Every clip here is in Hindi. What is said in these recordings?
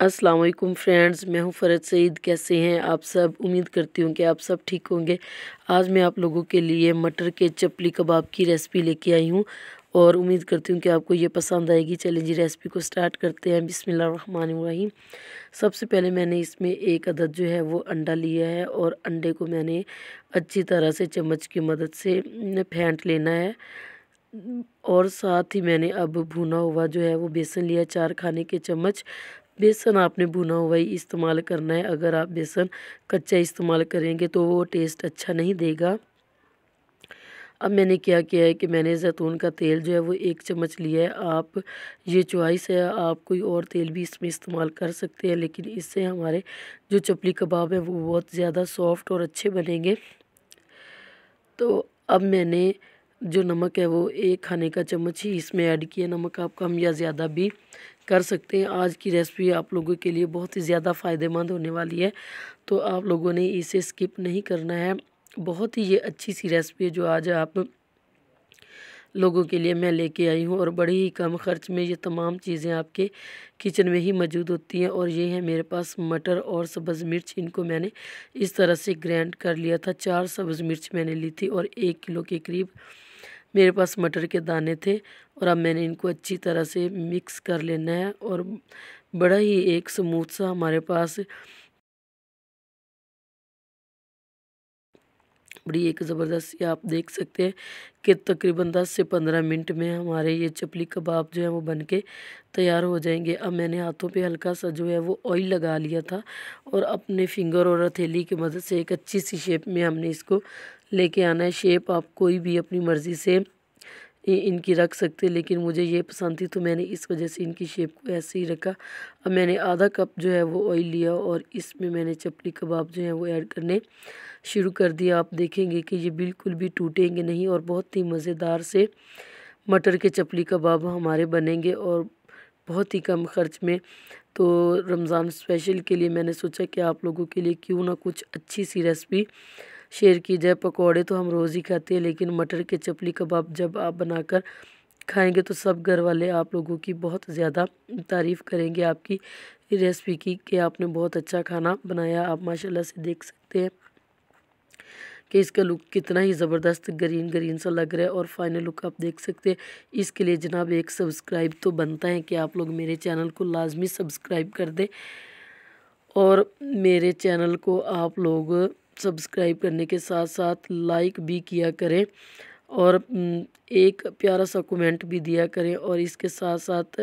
अस्सलाम वालेकुम फ्रेंड्स, मैं हूँ फ़रद सईद, कैसे हैं आप सब? उम्मीद करती हूँ कि आप सब ठीक होंगे। आज मैं आप लोगों के लिए मटर के चपली कबाब की रेसिपी लेके आई हूँ और उम्मीद करती हूँ कि आपको ये पसंद आएगी। चलिए जी, रेसिपी को स्टार्ट करते हैं। बिस्मिल्लाहिर्रहमानिर्रहीम सबसे पहले मैंने इसमें एक अदद जो है वो अंडा लिया है और अंडे को मैंने अच्छी तरह से चम्मच की मदद से फेंट लेना है। और साथ ही मैंने अब भुना हुआ जो है वो बेसन लिया चार खाने के चम्मच। बेसन आपने भुना हुआ ही इस्तेमाल करना है। अगर आप बेसन कच्चा इस्तेमाल करेंगे तो वो टेस्ट अच्छा नहीं देगा। अब मैंने क्या किया है कि मैंने जैतून का तेल जो है वो एक चम्मच लिया है। आप ये चॉइस है, आप कोई और तेल भी इसमें इस्तेमाल कर सकते हैं, लेकिन इससे हमारे जो चपली कबाब है वो बहुत ज़्यादा सॉफ्ट और अच्छे बनेंगे। तो अब मैंने जो नमक है वो एक खाने का चम्मच ही इसमें ऐड किया नमक आप कम या ज़्यादा भी कर सकते हैं। आज की रेसिपी आप लोगों के लिए बहुत ही ज़्यादा फ़ायदेमंद होने वाली है तो आप लोगों ने इसे स्किप नहीं करना है। बहुत ही ये अच्छी सी रेसिपी है जो आज आप लोगों के लिए मैं लेके आई हूँ और बड़े ही कम खर्च में ये तमाम चीज़ें आपके किचन में ही मौजूद होती हैं और ये है मेरे पास मटर और सब्ज़ मिर्च। इनको मैंने इस तरह से ग्रैंड कर लिया था। चार सब्ज़ मिर्च मैंने ली थी और एक किलो के करीब मेरे पास मटर के दाने थे और अब मैंने इनको अच्छी तरह से मिक्स कर लेना है और बड़ा ही एक स्मूथ सा हमारे पास बड़ी एक ज़बरदस्त आप देख सकते हैं कि तकरीबन 10 से 15 मिनट में हमारे ये चपली कबाब जो है वो बन के तैयार हो जाएँगे। अब मैंने हाथों पे हल्का सा जो है वो ऑयल लगा लिया था और अपने फिंगर और हथेली की मदद से एक अच्छी सी शेप में हमने इसको लेके आना है। शेप आप कोई भी अपनी मर्ज़ी से इनकी रख सकते लेकिन मुझे ये पसंद थी तो मैंने इस वजह से इनकी शेप को ऐसे ही रखा। अब मैंने आधा कप जो है वो ऑयल लिया और इसमें मैंने चपली कबाब जो है वो ऐड करने शुरू कर दिया। आप देखेंगे कि ये बिल्कुल भी टूटेंगे नहीं और बहुत ही मज़ेदार से मटर के चपली कबाब हमारे बनेंगे और बहुत ही कम ख़र्च में। तो रमज़ान स्पेशल के लिए मैंने सोचा कि आप लोगों के लिए क्यों ना कुछ अच्छी सी रेसिपी शेयर की जाए पकौड़े तो हम रोज़ ही खाते हैं, लेकिन मटर के चपली कबाब जब आप बनाकर खाएँगे तो सब घर वाले आप लोगों की बहुत ज़्यादा तारीफ़ करेंगे। आपकी रेसिपी की कि आपने बहुत अच्छा खाना बनाया, आप माशाल्लाह से देख सकते हैं कि इसका लुक कितना ही ज़बरदस्त, ग्रीन ग्रीन सा लग रहा है और फाइनल लुक आप देख सकते हैं। इसके लिए जनाब एक सब्सक्राइब तो बनता है कि आप लोग मेरे चैनल को लाजमी सब्सक्राइब कर दें और मेरे चैनल को आप लोग सब्सक्राइब करने के साथ साथ लाइक भी किया करें और एक प्यारा सा कमेंट भी दिया करें और इसके साथ साथ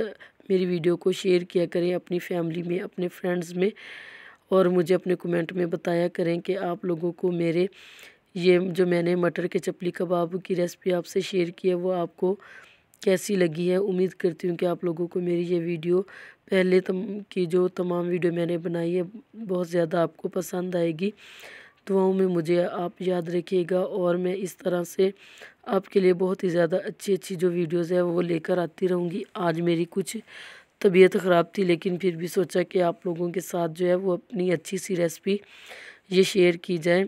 मेरी वीडियो को शेयर किया करें अपनी फैमिली में, अपने फ्रेंड्स में और मुझे अपने कमेंट में बताया करें कि आप लोगों को मेरे, ये जो मैंने मटर के चपली कबाब की रेसिपी आपसे शेयर की है वो आपको कैसी लगी है? उम्मीद करती हूँ कि आप लोगों को मेरी ये वीडियो पहले तम, की जो तमाम वीडियो मैंने बनाई है, बहुत ज़्यादा आपको पसंद आएगी। दुआओं में मुझे आप याद रखिएगा और मैं इस तरह से आपके लिए बहुत ही ज़्यादा अच्छी अच्छी जो वीडियोज़ है वो लेकर आती रहूँगी। आज मेरी कुछ तबीयत ख़राब थी लेकिन फिर भी सोचा कि आप लोगों के साथ जो है वो अपनी अच्छी सी रेसिपी ये शेयर की जाए।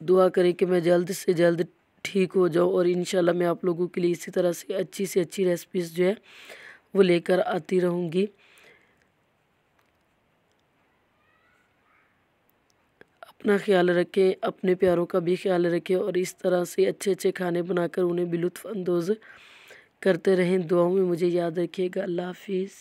दुआ करें कि मैं जल्द से जल्द ठीक हो जाऊँ और इन मैं आप लोगों के लिए इसी तरह से अच्छी से अच्छी रेसिपीज़ जो है वो लेकर आती रहूँगी। अपना ख्याल रखें, अपने प्यारों का भी ख्याल रखें और इस तरह से अच्छे अच्छे खाने बनाकर उन्हें भी लुत्फ़ानंदोज़ करते रहें। दुआओं में मुझे याद रखिएगा। अल्लाह हाफिज़।